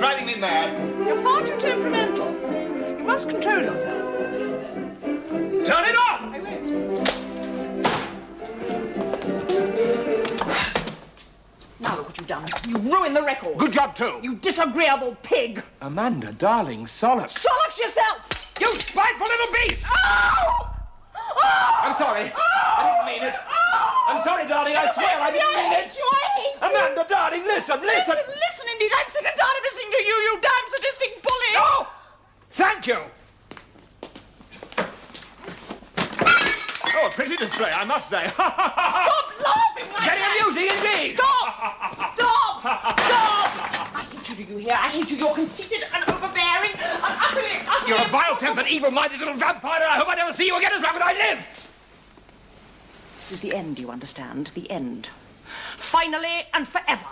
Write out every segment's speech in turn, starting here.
driving me mad. You're far too temperamental. You must control yourself. Turn it off! I will. Now look what you've done. You ruined the record. Good job, too. You disagreeable pig. Amanda, darling, Sollocks. Sollocks yourself! You spiteful little beast! Oh! Oh! I'm sorry. Oh! I didn't mean it. Oh! I'm sorry, darling. I swear I didn't mean it. you, I hate. Amanda, darling, listen, listen. Listen, listen, indeed. I'm sick and tired of listening to you, you damn sadistic bully. Oh! Thank you. Oh, a pretty display, I must say. Stop laughing like Very that. amusing indeed. Stop! Stop! Stop! I hate you, do you hear? I hate you. You're conceited and overbearing and utterly, utterly You're a vile-tempered, evil-minded little vampire, and I hope I never see you again as long as I live. This is the end, you understand? The end. Finally and forever.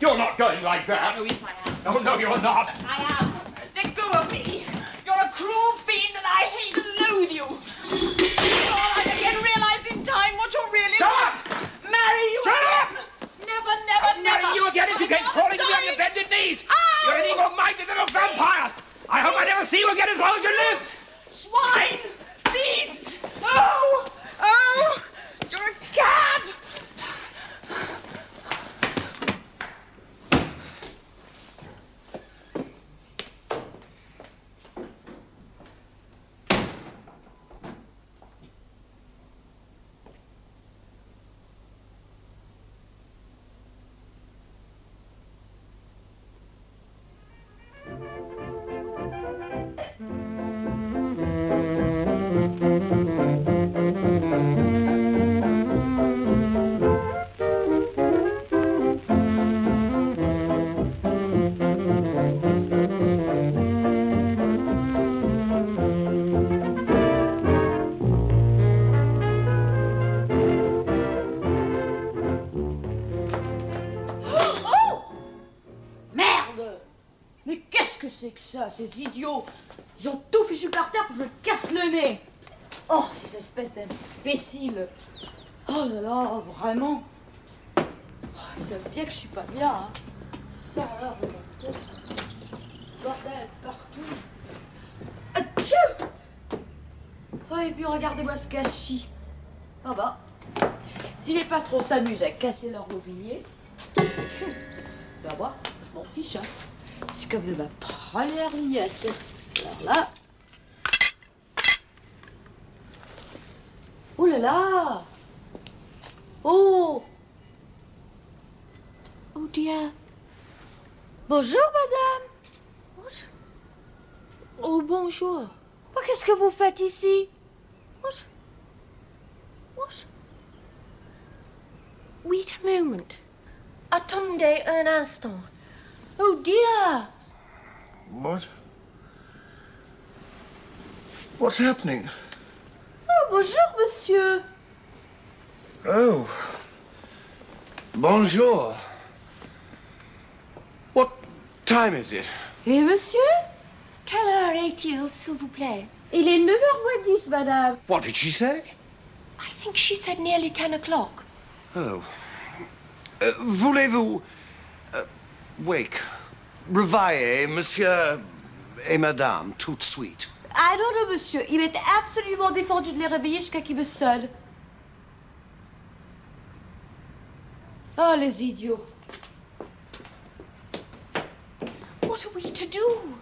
You're not going like that. Oh, yes, I am. Oh, no, you're not. I am. Let go of me. You're a cruel fiend and I hate and loathe you. Oh, I again realized in time what you're really Shut like. up! Marry you Shut again. up! Never, never, I'll never. marry you again if you I'm crawling on your bended knees. Ow! You're an evil-minded little vampire. I hope I never see you again as long as you lived. Swine! C'est que ça, ces idiots. Ils ont tout fichu par terre pour que je casse le nez. Oh, ces espèces d'imbéciles. Oh là là, vraiment. Oh, Ils savent bien que je suis pas bien, hein. Ça là. Bordel partout. Atchou Oh, et puis regardez-moi ce gâchis Ah bah. Si les patrons s'amusent à casser leur mobilier, ben moi, je m'en fiche, hein. C'est comme de ma première. Alors là. Oh là là Oh Oh dear. Bonjour, madame. Oh, bonjour. Oh, Qu'est-ce que vous faites ici? What? What? Wait a moment. Attendez un instant. Oh dear. What? What's happening? Oh, bonjour, monsieur. Oh. Bonjour. What time is it? Eh, monsieur Quelle heure est-il, s'il vous plaît? Il est 9h moins 10, madame. What did she say? I think she said nearly ten o'clock. Oh. Uh, Voulez-vous. Uh, wake. Reveiller, monsieur et madame, tout de suite. Non, monsieur. Il m'est absolument défendu de les réveiller jusqu'à qu'ils me sonnent. Oh, les idiots. What are we to do?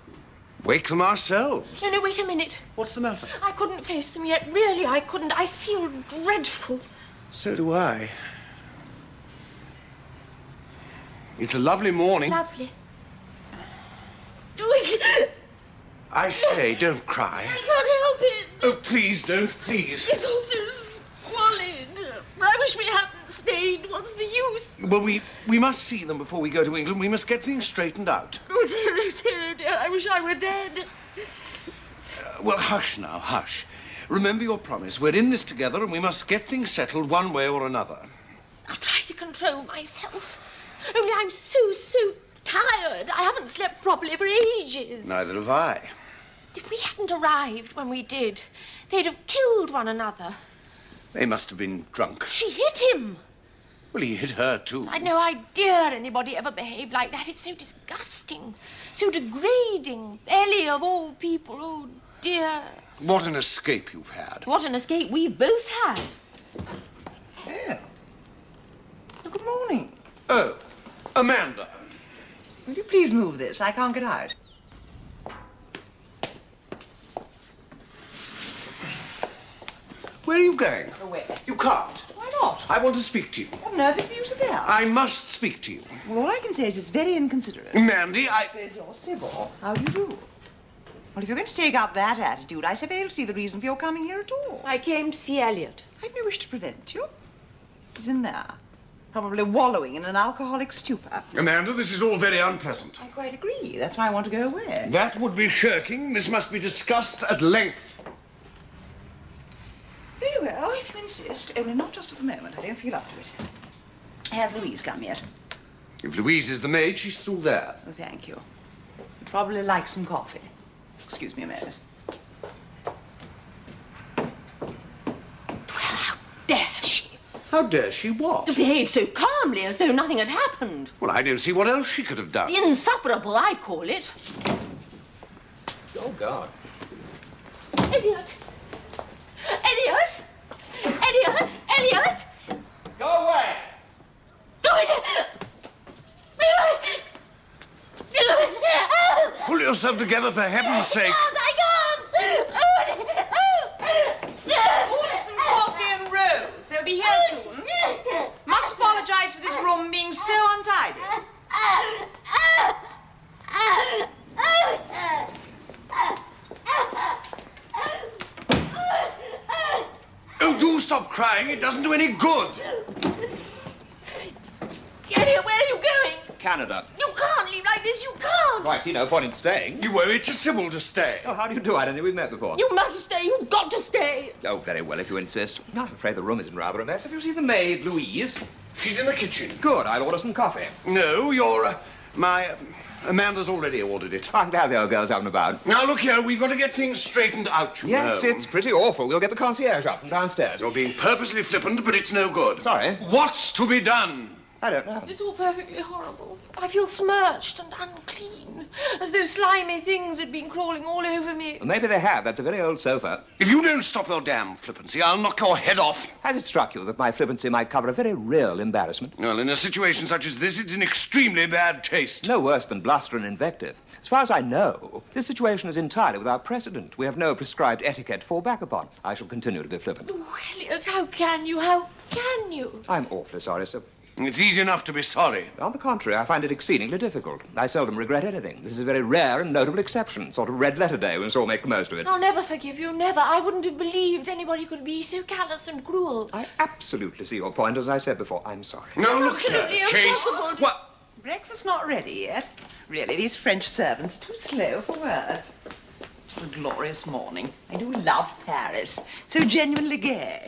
Wake them ourselves. No, no, wait a minute. What's the matter? I couldn't face them yet. Really, I couldn't. I feel dreadful. So do I. It's a lovely morning. Lovely. Do it. I say, don't cry. I can't help it. Oh, please don't, please. It's all so squalid. I wish we hadn't stayed. What's the use? Well, we, we must see them before we go to England. We must get things straightened out. Oh dear, oh dear, oh dear. I wish I were dead. Uh, well, hush now, hush. Remember your promise. We're in this together and we must get things settled one way or another. I'll try to control myself. Only I'm so, so tired. I haven't slept properly for ages. Neither have I. If we hadn't arrived when we did, they'd have killed one another. They must have been drunk. She hit him. Well, he hit her, too. I'd no idea anybody ever behaved like that. It's so disgusting, so degrading. Ellie, of all people, oh dear. What an escape you've had. What an escape we've both had. Yeah. Good morning. Oh, Amanda. Will you please move this? I can't get out. Where are you going? Where? You can't. Why not? I want to speak to you. What on earth is the use of that? I must speak to you. Well, all I can say is it's very inconsiderate. Mandy, I... Suppose you're civil. How do you do? Well, if you're going to take up that attitude, I suppose fail to see the reason for your coming here at all. I came to see Elliot. I've no wish to prevent you. He's in there, probably wallowing in an alcoholic stupor. Amanda, this is all very unpleasant. I quite agree. That's why I want to go away. That would be shirking. This must be discussed at length. Very well, if you insist. Only not just at the moment. I don't feel up to it. Has Louise come yet? If Louise is the maid, she's through there. Oh, thank you. You'd probably like some coffee. Excuse me a moment. How dare she? How dare she what? To behave so calmly as though nothing had happened. Well, I don't see what else she could have done. Insufferable, I call it. Oh, God. Elliot! Elliot! Elliot! Elliot! Go away! Do it! Do it! Do it! Pull yourself together for heaven's sake. I can't! Oh! Order some coffee and rolls. They'll be here soon. Must apologize for this room being so untidy. Oh, do stop crying. It doesn't do any good. Elliot, where are you going? Canada. You can't leave like this, you can't! Well, I see no point in staying. You owe it to Sybil to stay. Oh, how do you do? I don't think we've met before. You must stay, you've got to stay! Oh, very well, if you insist. No, I'm afraid the room is in rather a mess. Have you seen the maid, Louise? She's in the kitchen. Good, I'll order some coffee. No, you're... Uh, my... Uh, Amanda's already ordered it. I'm glad the old girl's out and about. Now, look here. We've got to get things straightened out, you Yes, know. it's pretty awful. We'll get the concierge up from downstairs. You're being purposely flippant, but it's no good. Sorry. What's to be done? I don't know. It's all perfectly horrible. I feel smirched and unclean, as though slimy things had been crawling all over me. Well, maybe they have. That's a very old sofa. If you don't stop your damn flippancy, I'll knock your head off. Has it struck you that my flippancy might cover a very real embarrassment? Well, in a situation such as this, it's in extremely bad taste. No worse than bluster and invective. As far as I know, this situation is entirely without precedent. We have no prescribed etiquette to fall back upon. I shall continue to be flippant. Oh, Elliot, how can you? How can you? I'm awfully sorry, sir. It's easy enough to be sorry. On the contrary, I find it exceedingly difficult. I seldom regret anything. This is a very rare and notable exception, sort of red letter day, when us all make the most of it. I'll never forgive you, never. I wouldn't have believed anybody could be so callous and cruel. I absolutely see your point. As I said before, I'm sorry. No, look absolutely here, Chase. impossible. What? Breakfast not ready yet. Really, these French servants are too slow for words. What a glorious morning. I do love Paris. So genuinely gay.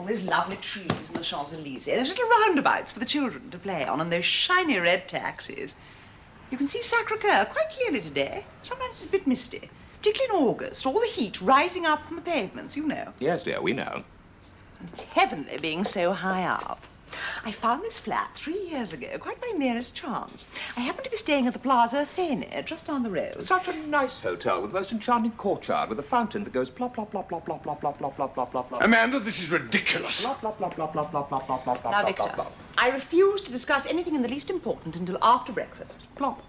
All those lovely trees in the Champs-Élysées. Those little roundabouts for the children to play on, and those shiny red taxis. You can see Sacre-Cœur quite clearly today. Sometimes it's a bit misty. Particularly in August. All the heat rising up from the pavements, you know. Yes, dear, we know. And it's heavenly being so high up. I found this flat three years ago, quite my merest chance. I happened to be staying at the Plaza Athénée, just down the road. Such a nice hotel with the most enchanting courtyard with a fountain that goes plop, plop, plop, plop, plop, plop, plop, plop, plop, plop, plop, plop. Amanda, this is ridiculous. Plop, plop, plop, plop, plop, plop, plop, plop, plop, plop, Now, Victor, plop, plop. I refuse to discuss anything in the least important until after breakfast. Plop.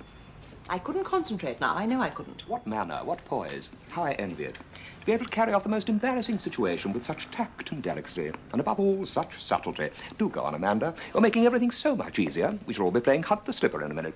I couldn't concentrate now. I know I couldn't. What manner, what poise. How I envy it. To be able to carry off the most embarrassing situation with such tact and delicacy, and above all, such subtlety. Do go on, Amanda. You're making everything so much easier. We shall all be playing Hunt the Slipper in a minute.